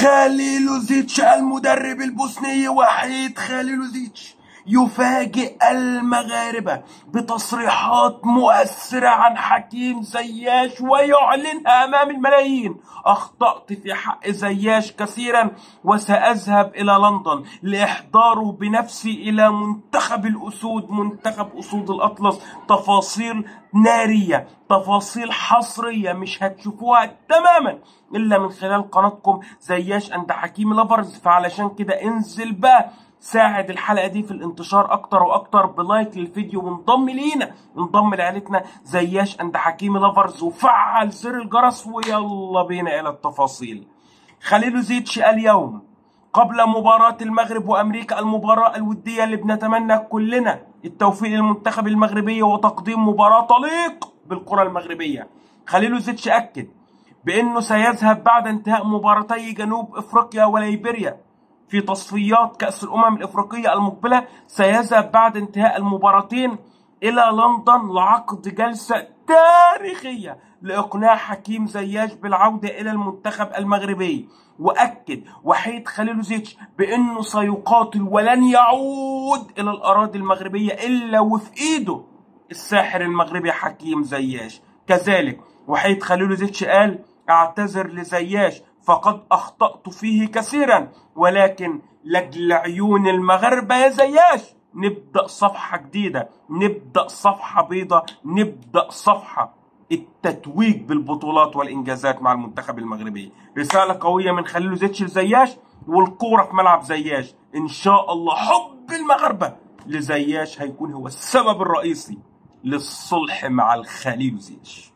خليلوزيتش المدرب البوسني وحيد خليلوزيتش يفاجئ المغاربة بتصريحات مؤثرة عن حكيم زياش ويعلنها أمام الملايين. أخطأت في حق زياش كثيرا وسأذهب إلى لندن لإحضاره بنفسي إلى منتخب الأسود منتخب أسود الأطلس. تفاصيل نارية تفاصيل حصرية مش هتشوفوها تماما إلا من خلال قناتكم زياش and حكيم lovers. فعلشان كده انزل بقى ساعد الحلقة دي في الانتشار أكتر وأكتر بلايك للفيديو وانضم لينا. انضم لعيلتنا زياش and حكيم lovers وفعل زر الجرس ويلا بينا إلى التفاصيل. خليلوزيتش اليوم قبل مباراة المغرب وأمريكا المباراة الودية اللي بنتمنى كلنا التوفيق للمنتخب المغربي وتقديم مباراة تليق بالكرة المغربية. خليل زيتش أكد بأنه سيذهب بعد انتهاء مباراتي جنوب إفريقيا وليبيريا في تصفيات كأس الأمم الإفريقية المقبلة سيذهب بعد انتهاء المباراتين إلى لندن لعقد جلسة تاريخية لإقناع حكيم زياش بالعودة إلى المنتخب المغربي. وأكد وحيد خليلوزيتش بأنه سيقاتل ولن يعود إلى الأراضي المغربية إلا وفي إيده الساحر المغربي حكيم زياش. كذلك وحيد خليلوزيتش قال اعتذر لزياش فقد أخطأت فيه كثيرا. ولكن لأجل عيون المغاربة يا زياش نبدأ صفحة جديدة نبدأ صفحة بيضة نبدأ صفحة. التتويج بالبطولات والإنجازات مع المنتخب المغربي. رسالة قوية من خليل زيتش لزياش والكورة في ملعب زياش. إن شاء الله حب المغاربة لزياش هيكون هو السبب الرئيسي للصلح مع الخليل زيتش